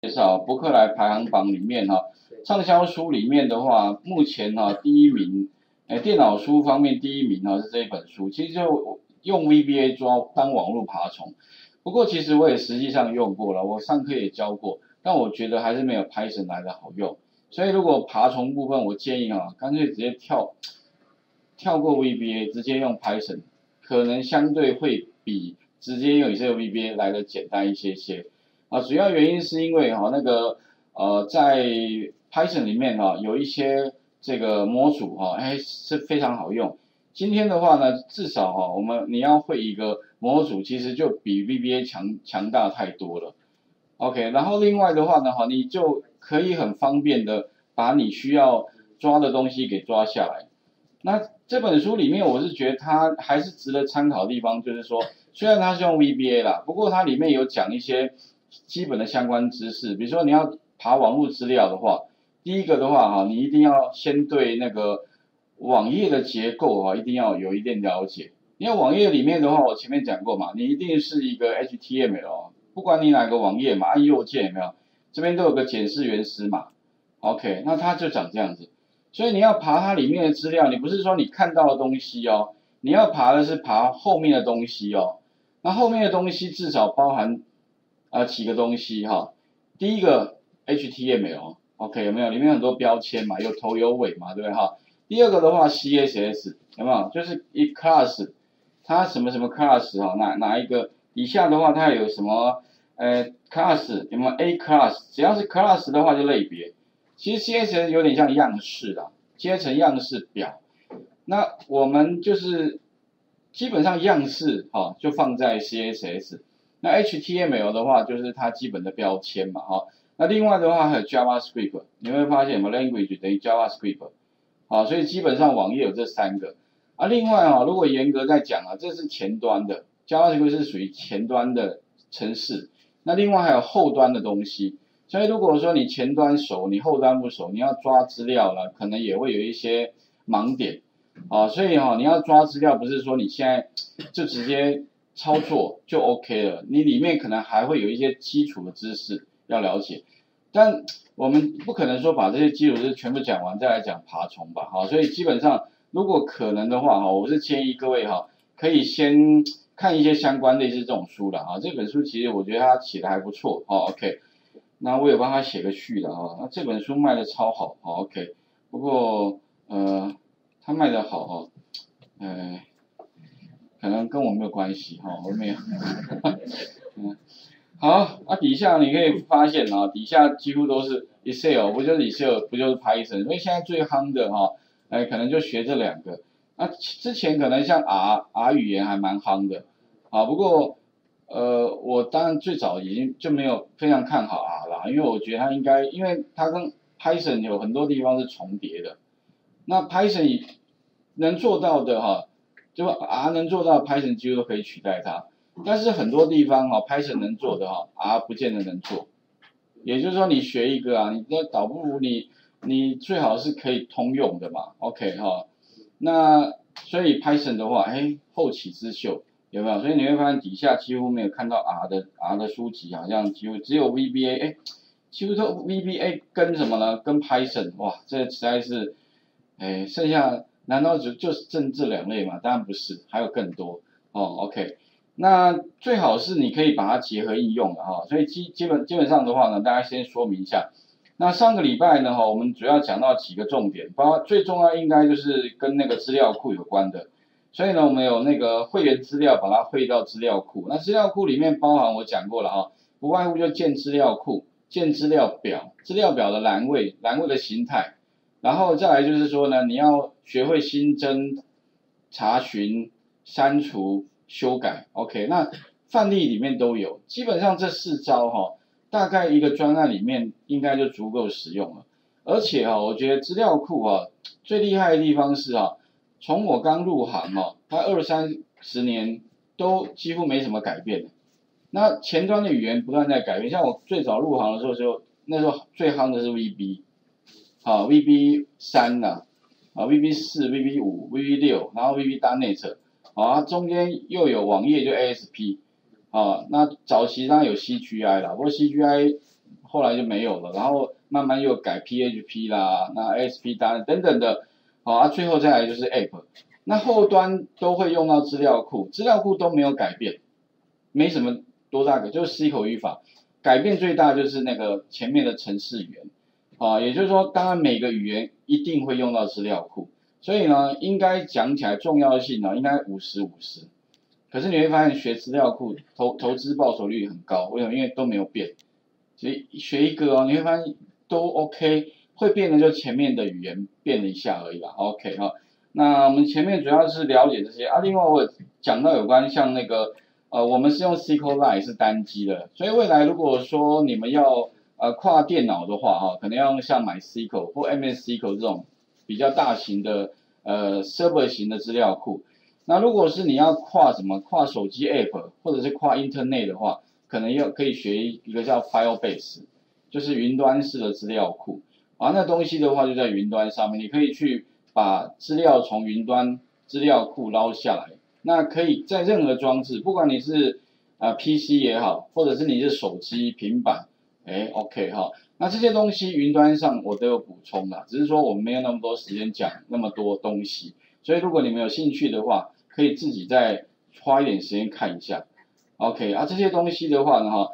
介绍博客来排行榜里面哈，畅销书里面的话，目前哈第一名，哎，电脑书方面第一名哈是这一本书，其实就用 VBA 抓当网络爬虫。不过其实我也实际上用过了，我上课也教过，但我觉得还是没有 Python 来的好用。所以如果爬虫部分，我建议啊，干脆直接跳跳过 VBA，直接用 Python，可能相对会比直接用 Excel VBA 来的简单一些些。啊，主要原因是因为哈那个呃在 Python 里面哈有一些这个模组哈，哎是非常好用。今天的话呢，至少哈我们你要会一个模组，其实就比 VBA 强强大太多了。OK，然后另外的话呢哈，你就可以很方便的把你需要抓的东西给抓下来。那这本书里面我是觉得它还是值得参考的地方，就是说虽然它是用 VBA 啦，不过它里面有讲一些。基本的相关知识，比如说你要爬网络资料的话，第一个的话哈，你一定要先对那个网页的结构哈，一定要有一定了解。因为网页里面的话，我前面讲过嘛，你一定是一个 HTML，不管你哪个网页嘛，按右键有没有？这边都有个检视原始码，OK，那它就长这样子。所以你要爬它里面的资料，你不是说你看到的东西哦，你要爬的是爬后面的东西哦。那后面的东西至少包含。啊，几个东西哈，第一个 HTML，OK 有没有？里面很多标签嘛，有头有尾嘛，对不对哈？第二个的话 CSS 有没有？就是一 class，它什么什么 class 哈，哪哪一个底下的话它有什么呃 class 有没有 A class？只要是 class 的话就类别。其实 CSS 有点像样式啦，阶层样式表。那我们就是基本上样式哈，就放在 CSS。那 HTML 的话就是它基本的标签嘛，哈。那另外的话还有 JavaScript，你会发现什么 language 等于 JavaScript，好，所以基本上网页有这三个。啊，另外啊，如果严格在讲啊，这是前端的 JavaScript 是属于前端的程式。那另外还有后端的东西，所以如果说你前端熟，你后端不熟，你要抓资料了，可能也会有一些盲点，啊，所以哈，你要抓资料不是说你现在就直接。操作就 OK 了，你里面可能还会有一些基础的知识要了解，但我们不可能说把这些基础知识全部讲完再来讲爬虫吧，好，所以基本上如果可能的话，哈，我是建议各位哈，可以先看一些相关类似这种书的啊，这本书其实我觉得它写的还不错，好，OK，那我有帮他写个序的啊，那这本书卖的超好，好，OK，不过呃，他卖的好哈，呃。可能跟我没有关系哈，我没有。嗯，好，啊，底下你可以发现啊，底下几乎都是 Excel，不就是 Excel，不就是 Python，所以现在最夯的哈，哎，可能就学这两个。那之前可能像 R R 语言还蛮夯的，啊，不过呃，我当然最早已经就没有非常看好 R 了，因为我觉得它应该，因为它跟 Python 有很多地方是重叠的。那 Python 能做到的哈。就 R 能做到，Python 几乎都可以取代它。但是很多地方哈，Python 能做的哈，R 不见得能做。也就是说，你学一个啊，你那倒不如你你最好是可以通用的嘛。OK 哈，那所以 Python 的话，哎，后起之秀有没有？所以你会发现底下几乎没有看到 R 的 R 的书籍，好像几乎只有 VBA，哎，几乎都 VBA 跟什么呢？跟 Python，哇，这实在是，哎，剩下。难道就就是政治两类吗？当然不是，还有更多哦。OK，那最好是你可以把它结合应用的哈。所以基基本基本上的话呢，大家先说明一下。那上个礼拜呢哈，我们主要讲到几个重点，包括最重要应该就是跟那个资料库有关的。所以呢，我们有那个会员资料，把它汇到资料库。那资料库里面包含我讲过了哈，不外乎就建资料库、建资料表、资料表的栏位、栏位的形态。然后再来就是说呢，你要学会新增、查询、删除、修改，OK？那范例里面都有，基本上这四招哈，大概一个专案里面应该就足够使用了。而且哈，我觉得资料库啊最厉害的地方是啊，从我刚入行哈，它二三十年都几乎没什么改变那前端的语言不断在改变，像我最早入行的时候就那时候最夯的是 VB。啊，VB 三呐，啊，VB 四、VB 五、VB 六，然后 VB 单内测，啊，中间又有网页就 ASP，啊，那早期当然有 CGI 啦，不过 CGI 后来就没有了，然后慢慢又改 PHP 啦，那 ASP 单等等的，好啊，最后再来就是 App，那后端都会用到资料库，资料库都没有改变，没什么多大个，就是 C 口语法，改变最大就是那个前面的程式语言，啊，也就是说，当然每个语言一定会用到资料库，所以呢，应该讲起来重要性呢，应该五十五十。可是你会发现学资料库投投资报酬率很高，为什么？因为都没有变，所以学一个哦，你会发现都 OK，会变的就前面的语言变了一下而已啦。OK 哈，那我们前面主要是了解这些啊，另外我讲到有关像那个呃，我们是用 SQLite 是单机的，所以未来如果说你们要呃跨电脑的话哈，可能要用像 MySQL 或 MSQL 这种比较大型的呃 server 型的资料库。那如果是你要跨什么跨手机 app 或者是跨 internet 的话，可能要可以学一个叫 Firebase，就是云端式的资料库。啊，那东西的话就在云端上面，你可以去把资料从云端资料库捞下来。那可以在任何装置，不管你是啊 PC 也好，或者是你是手机、平板，哎，OK 哈。那这些东西云端上我都有补充的，只是说我们没有那么多时间讲那么多东西。所以如果你们有兴趣的话，可以自己再花一点时间看一下，OK 啊，这些东西的话呢，哈，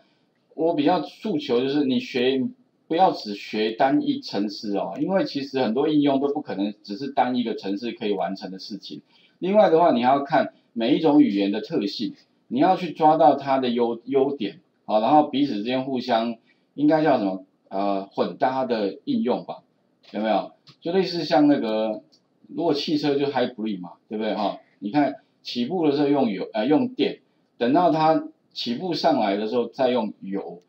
我比较诉求就是你学不要只学单一程式哦，因为其实很多应用都不可能只是单一个程式可以完成的事情。另外的话，你还要看每一种语言的特性，你要去抓到它的优优点，好，然后彼此之间互相应该叫什么呃混搭的应用吧，有没有？就类似像那个如果汽车就 hybrid 嘛，对不对哈？你看起步的时候用油呃用电，等到它起步上来的时候再用油，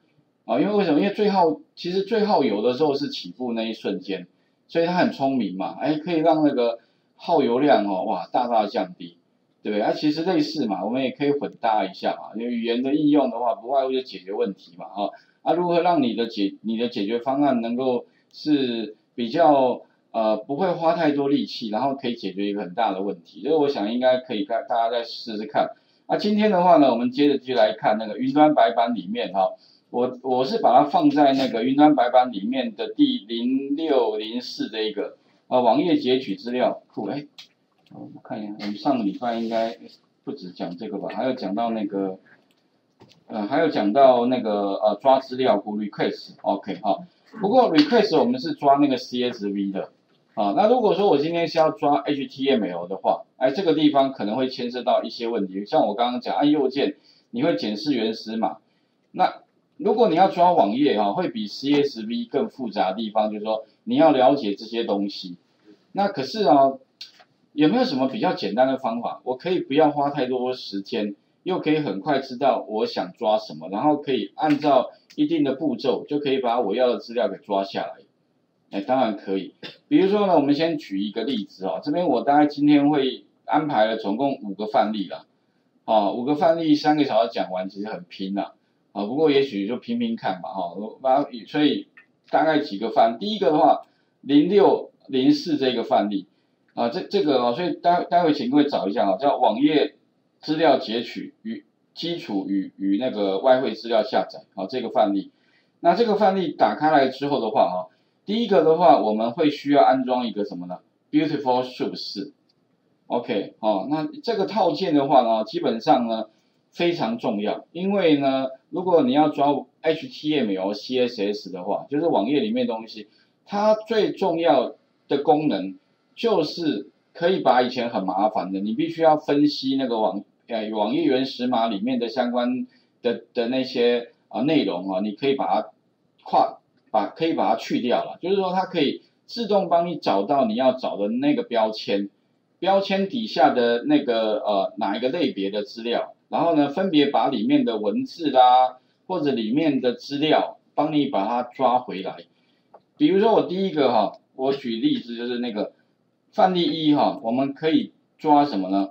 啊，因为为什么？因为最耗其实最耗油的时候是起步那一瞬间，所以它很聪明嘛，哎，可以让那个耗油量哦哇大大降低，对？啊，其实类似嘛，我们也可以混搭一下嘛，因为语言的应用的话，不外乎就解决问题嘛，啊，啊，如何让你的解你的解决方案能够是比较。呃，不会花太多力气，然后可以解决一个很大的问题，所以我想应该可以大家再试试看。那今天的话呢，我们接着就来看那个云端白板里面哈，我我是把它放在那个云端白板里面的第零六零四这一个啊网页截取资料库。哎，我看一下，我们上个礼拜应该不止讲这个吧，还有讲到那个，呃，还有讲到那个呃抓资料库 request，OK 哈。不过 request 我们是抓那个 CSV 的。啊，那如果说我今天是要抓 HTML 的话，哎，这个地方可能会牵涉到一些问题，像我刚刚讲，按右键你会检视原始码。那如果你要抓网页哈，会比 CSV 更复杂的地方，就是说你要了解这些东西。那可是啊，有没有什么比较简单的方法，我可以不要花太多时间，又可以很快知道我想抓什么，然后可以按照一定的步骤，就可以把我要的资料给抓下来。哎，当然可以。比如说呢，我们先举一个例子哦。这边我大概今天会安排了总共五个范例啦，啊，五个范例三个小时讲完，其实很拼呐，啊，不过也许就拼拼看吧，哈。把所以大概几个范，第一个的话，零六零四这个范例，啊，这这个哦，所以待待会请各位找一下啊，叫网页资料截取与基础与与那个外汇资料下载，啊，这个范例。那这个范例打开来之后的话，哈。第一个的话，我们会需要安装一个什么呢？Beautiful Soup 四，OK，哦，那这个套件的话呢，基本上呢非常重要，因为呢，如果你要抓 HTML、CSS 的话，就是网页里面东西，它最重要的功能就是可以把以前很麻烦的，你必须要分析那个网呃网页原始码里面的相关的的那些啊内容啊，你可以把它跨。把可以把它去掉了，就是说它可以自动帮你找到你要找的那个标签，标签底下的那个呃哪一个类别的资料，然后呢分别把里面的文字啦或者里面的资料帮你把它抓回来。比如说我第一个哈，我举例子就是那个范例一哈，我们可以抓什么呢？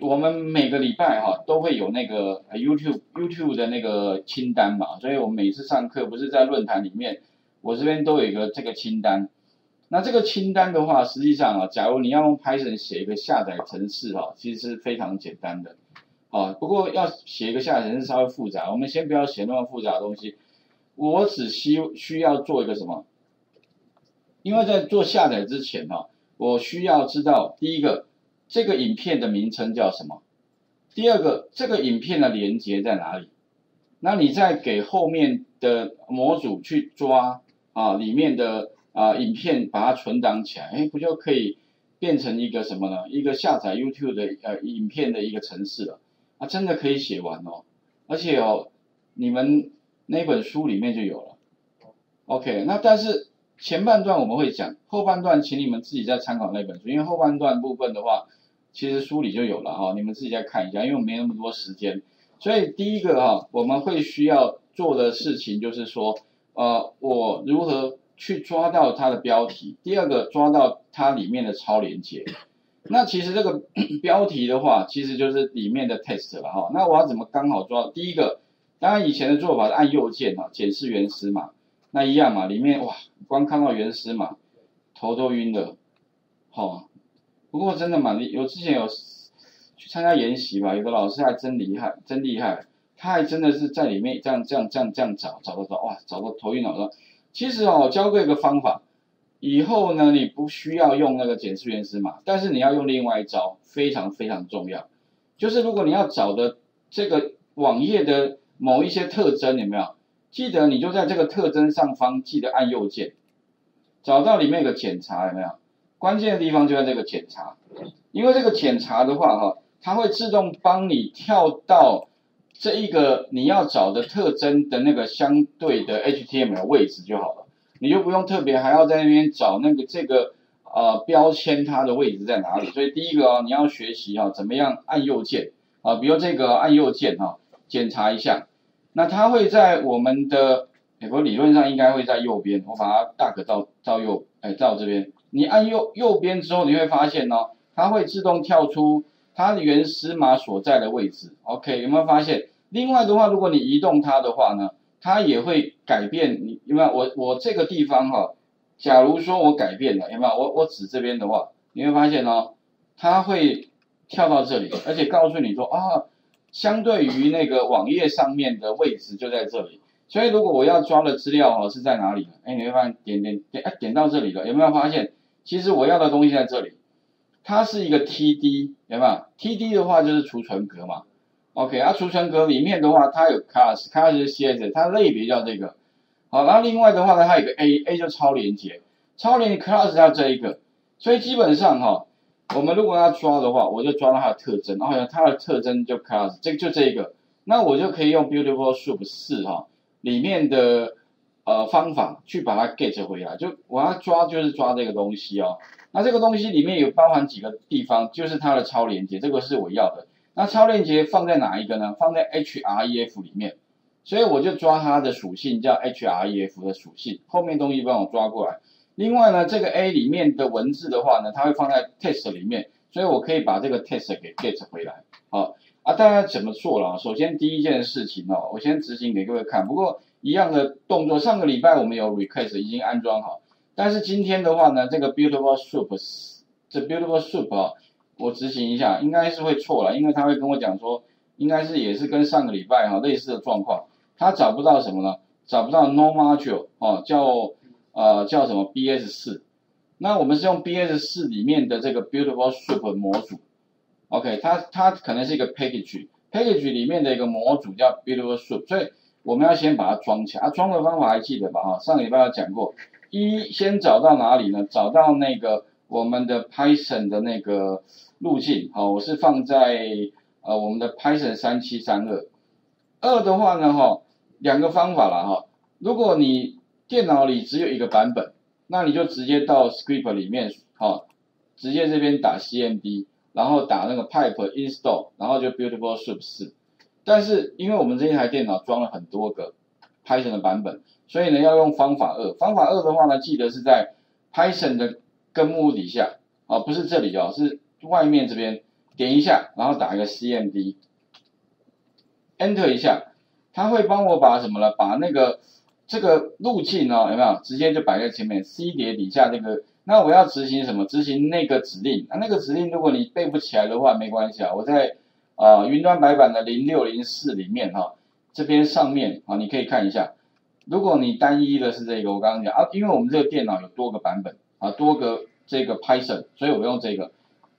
我们每个礼拜哈都会有那个 YouTube YouTube 的那个清单嘛，所以我们每次上课不是在论坛里面，我这边都有一个这个清单。那这个清单的话，实际上啊，假如你要用 Python 写一个下载程式哈，其实是非常简单的。啊，不过要写一个下载程式稍微复杂，我们先不要写那么复杂的东西。我只需需要做一个什么？因为在做下载之前哈，我需要知道第一个这个影片的名称叫什么，第二个这个影片的连接在哪里？那你再给后面的模组去抓啊里面的啊影片，把它存档起来，哎，不就可以变成一个什么呢？一个下载 YouTube 的呃影片的一个程式了啊，真的可以写完哦，而且哦，你们那本书里面就有了。OK，那但是前半段我们会讲，后半段请你们自己再参考那本书，因为后半段部分的话，其实书里就有了哈，你们自己再看一下，因为我没那么多时间。所以第一个哈，我们会需要做的事情就是说，呃，我如何去抓到它的标题？第二个抓到它里面的超连接。那其实这个 标题的话，其实就是里面的 test 了哈。那我要怎么刚好抓？第一个，当然以前的做法是按右键哈，检视原始码，那一样嘛，里面哇，光看到原始码，头都晕了，好。不过真的蛮厉，有之前有。去参加研习吧，有的老师还真厉害，真厉害，他还真的是在里面这样这样这样这样找，找到找哇，找到头晕脑胀。其实哦，教过一个方法，以后呢，你不需要用那个检视原始码，但是你要用另外一招，非常非常重要，就是如果你要找的这个网页的某一些特征有没有？记得你就在这个特征上方，记得按右键，找到里面有个检查有没有？关键的地方就在这个检查，因为这个检查的话哈。它会自动帮你跳到这一个你要找的特征的那个相对的 HTML 位置就好了，你就不用特别还要在那边找那个这个呃标签它的位置在哪里。所以第一个哦，你要学习哈怎么样按右键啊，比如这个按右键哈，检查一下。那它会在我们的美国理论上应该会在右边，我把它大可到到右哎到这边，你按右右边之后你会发现呢，它会自动跳出。它的原始码所在的位置，OK，有没有发现？另外的话，如果你移动它的话呢，它也会改变。你有没有？我我这个地方哈，假如说我改变了，有没有？我我指这边的话，你会发现哦，它会跳到这里，而且告诉你说啊，相对于那个网页上面的位置就在这里。所以如果我要抓的资料哈是在哪里呢？哎，你会发现点点点，哎，点到这里了，有没有发现？其实我要的东西在这里。它是一个 TD，有没有？TD 的话就是储存格嘛。OK，啊，储存格里面的话，它有 class，class 是 CS，它类别叫这个。好，然后另外的话呢，它有个 A，A 就超连接，超连 class 叫这一个。所以基本上哈，我们如果要抓的话，我就抓到它的特征，然后它的特征就 class，这就这一个，那我就可以用 Beautiful Soup 四哈里面的呃方法去把它 get 回来，就我要抓就是抓这个东西哦。那这个东西里面有包含几个地方，就是它的超连接，这个是我要的。那超连接放在哪一个呢？放在 href 里面，所以我就抓它的属性，叫 href 的属性，后面东西帮我抓过来。另外呢，这个 a 里面的文字的话呢，它会放在 test 里面，所以我可以把这个 test 给 get 回来。好，啊，大家怎么做了？首先第一件事情哦，我先执行给各位看。不过一样的动作，上个礼拜我们有 request 已经安装好。但是今天的话呢，这个 beautiful soup，这 beautiful soup 啊，我执行一下，应该是会错了，因为他会跟我讲说，应该是也是跟上个礼拜哈类似的状况，他找不到什么呢？找不到 no module 哦，叫呃叫什么 bs 四，那我们是用 bs 四里面的这个 beautiful soup 模组，OK，它它可能是一个 package，package 里面的一个模组叫 beautiful soup，所以我们要先把它装起来，啊装的方法还记得吧？哈，上个礼拜有讲过。一先找到哪里呢？找到那个我们的 Python 的那个路径，好，我是放在呃我们的 Python 三七三二。二的话呢，哈，两个方法了哈。如果你电脑里只有一个版本，那你就直接到 Script 里面，哈，直接这边打 cmd，然后打那个 pipe install，然后就 Beautiful Soup 四。但是因为我们这一台电脑装了很多个 Python 的版本。所以呢，要用方法二。方法二的话呢，记得是在 Python 的根目录底下，啊，不是这里哦，是外面这边点一下，然后打一个 CMD，Enter 一下，它会帮我把什么呢？把那个这个路径哦，有没有？直接就摆在前面，C 碟底下那个。那我要执行什么？执行那个指令。那那个指令，如果你背不起来的话，没关系啊。我在啊云端白板的零六零四里面哈，这边上面啊，你可以看一下。如果你单一的是这个，我刚刚讲啊，因为我们这个电脑有多个版本啊，多个这个 Python，所以我用这个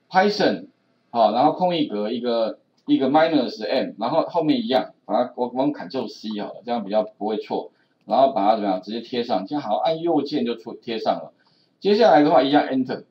Python，好，然后空一格一个一个 minus m，然后后面一样，把它我我们 Ctrl C 好了，这样比较不会错，然后把它怎么样直接贴上，这样好按右键就出贴上了。接下来的话一样 Enter，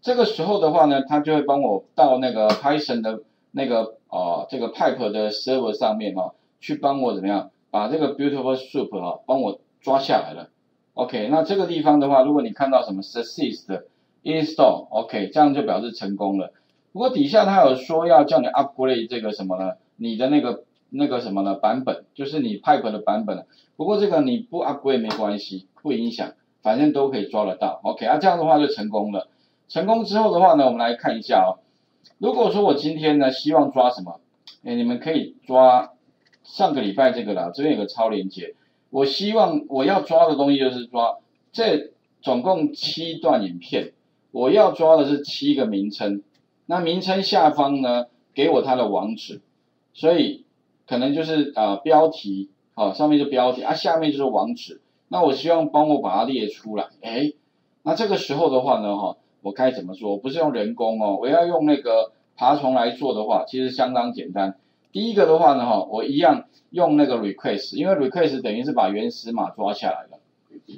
这个时候的话呢，它就会帮我到那个 Python 的那个啊这个 Pipe 的 server 上面哈，去帮我怎么样？把这个 beautiful soup 哈，帮我抓下来了。OK，那这个地方的话，如果你看到什么 success 的 install，OK，这样就表示成功了。不过底下它有说要叫你 upgrade 这个什么呢？你的那个那个什么呢？版本，就是你 pipe 的版本。不过这个你不 upgrade 没关系，不影响，反正都可以抓得到。OK，啊这样的话就成功了。成功之后的话呢，我们来看一下哦。如果说我今天呢希望抓什么？哎，你们可以抓。上个礼拜这个啦，这边有个超连接，我希望我要抓的东西就是抓这总共七段影片，我要抓的是七个名称，那名称下方呢给我它的网址，所以可能就是呃标题，好上面就标题啊下面就是网址，那我希望帮我把它列出来，哎，那这个时候的话呢哈，我该怎么做？不是用人工哦，我要用那个爬虫来做的话，其实相当简单。第一个的话呢，哈，我一样用那个 request，因为 request 等于是把原始码抓下来了。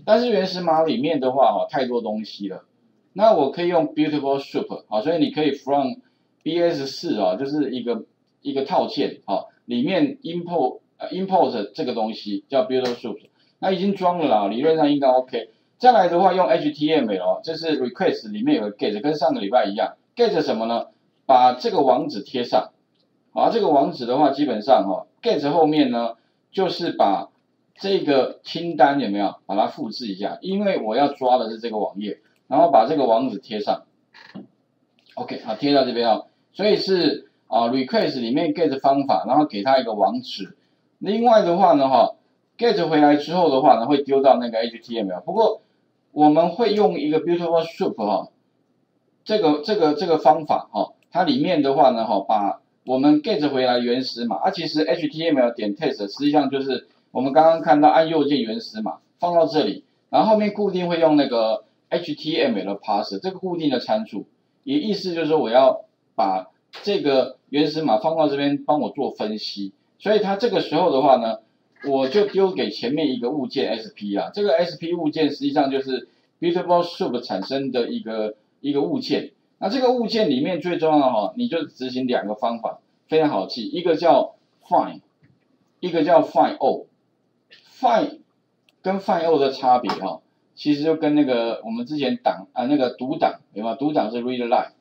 但是原始码里面的话，哈，太多东西了。那我可以用 beautiful soup，好，所以你可以 from bs 四啊，就是一个一个套件，好，里面 import import 这个东西叫 beautiful soup，那已经装了啦，理论上应该 OK。再来的话用 html 哦，这是 request 里面有个 get，跟上个礼拜一样，get 什么呢？把这个网址贴上。啊，这个网址的话，基本上哈，get 后面呢，就是把这个清单有没有把它复制一下，因为我要抓的是这个网页，然后把这个网址贴上。OK，好，贴到这边哦，所以是啊，request 里面 get 方法，然后给他一个网址。另外的话呢，哈，get 回来之后的话呢，会丢到那个 HTML。不过我们会用一个 beautiful soup 哈，这个这个这个方法哈，它里面的话呢，哈，把我们 get 回来原始码，啊，其实 HTML 点 test 实际上就是我们刚刚看到按右键原始码放到这里，然后后面固定会用那个 HTML parser 这个固定的参数，也意思就是说我要把这个原始码放到这边帮我做分析，所以它这个时候的话呢，我就丢给前面一个物件 SP 啊，这个 SP 物件实际上就是 Beautiful Soup 产生的一个一个物件。那这个物件里面最重要的哈，你就执行两个方法，非常好记，一个叫 find，一个叫 find all。find 跟 find all 的差别哈，其实就跟那个我们之前档啊那个读档有没有？读档是 read line。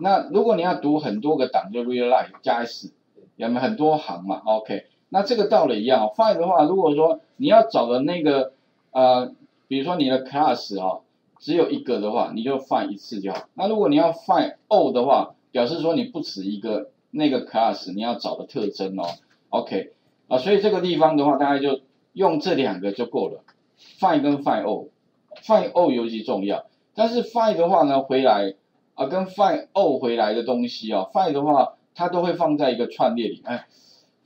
那如果你要读很多个档，就 read line 加 s，有没有很多行嘛？OK，那这个道理一样，find 的话，如果说你要找的那个呃，比如说你的 class 哈。只有一个的话，你就 find 一次就好。那如果你要 find all 的话，表示说你不止一个那个 class 你要找的特征哦。OK 啊，所以这个地方的话，大概就用这两个就够了。find 跟 find all，find all 尤其重要。但是 find 的话呢，回来啊跟 find o 回来的东西啊，find 的话它都会放在一个串列里。哎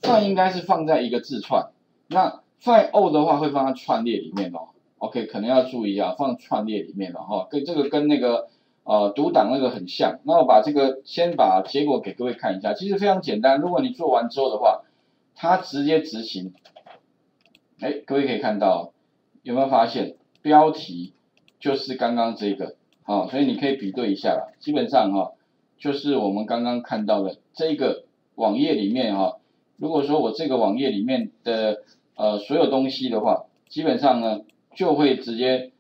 ，find 应该是放在一个字串，那 find o 的话会放在串列里面哦。OK，可能要注意啊，放串列里面了哈，跟这个跟那个呃读档那个很像。那我把这个先把结果给各位看一下，其实非常简单。如果你做完之后的话，它直接执行。哎，各位可以看到有没有发现标题就是刚刚这个，好，所以你可以比对一下了。基本上哈，就是我们刚刚看到的这个网页里面哈，如果说我这个网页里面的呃所有东西的话，基本上呢。就会直接，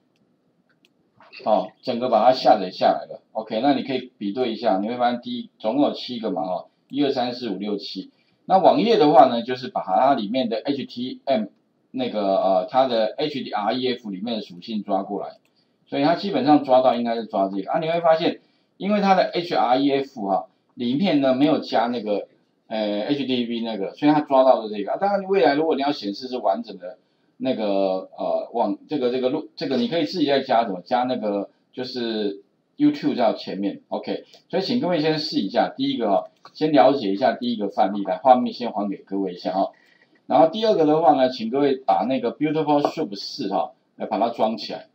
哦，整个把它下载下来了。OK，那你可以比对一下，你会发现第一总共有七个嘛，哦，一二三四五六七。那网页的话呢，就是把它里面的 HTML 那个呃它的 HDREF 里面的属性抓过来，所以它基本上抓到应该是抓这个啊。你会发现，因为它的 href 哈里面呢没有加那个呃 HTTP 那个，所以它抓到的这个啊。当然未来如果你要显示是完整的。那个呃网这个这个录这个你可以自己再加什么加那个就是 YouTube 在前面，OK，所以请各位先试一下，第一个哈，先了解一下第一个范例，来画面先还给各位一下哈。然后第二个的话呢，请各位把那个 Beautiful Soup 四哈来把它装起来。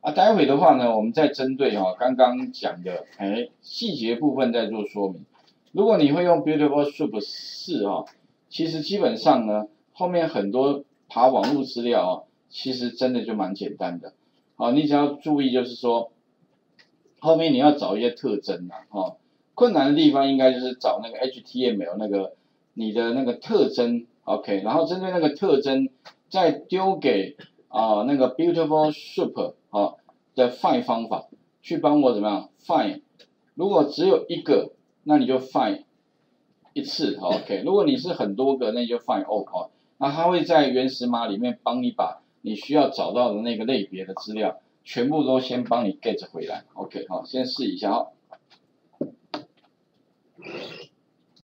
啊，待会的话呢，我们再针对哈刚刚讲的哎细节部分再做说明。如果你会用 Beautiful Soup 四哈，其实基本上呢，后面很多爬网络资料啊，其实真的就蛮简单的。好，你只要注意就是说，后面你要找一些特征呐，哈，困难的地方应该就是找那个 HTML 那个你的那个特征。OK，然后针对那个特征，再丢给啊那个 Beautiful Soup 好的 find 方法，去帮我怎么样 find？如果只有一个，那你就 find 一次，OK。如果你是很多个，那就 find all。那它会在原始码里面帮你把你需要找到的那个类别的资料，全部都先帮你 get 回来，OK。好，先试一下哈。